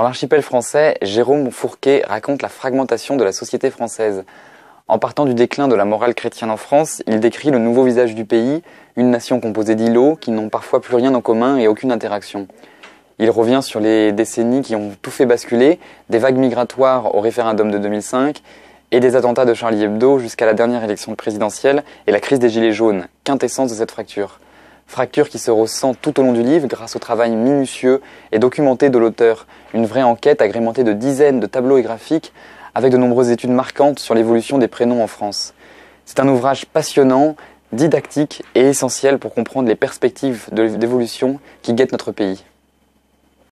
Dans l'archipel français, Jérôme Fourquet raconte la fragmentation de la société française. En partant du déclin de la morale chrétienne en France, il décrit le nouveau visage du pays, une nation composée d'îlots qui n'ont parfois plus rien en commun et aucune interaction. Il revient sur les décennies qui ont tout fait basculer, des vagues migratoires au référendum de 2005 et des attentats de Charlie Hebdo jusqu'à la dernière élection présidentielle et la crise des Gilets jaunes, quintessence de cette fracture. Fracture qui se ressent tout au long du livre grâce au travail minutieux et documenté de l'auteur, une vraie enquête agrémentée de dizaines de tableaux et graphiques avec de nombreuses études marquantes sur l'évolution des prénoms en France. C'est un ouvrage passionnant, didactique et essentiel pour comprendre les perspectives d'évolution qui guettent notre pays.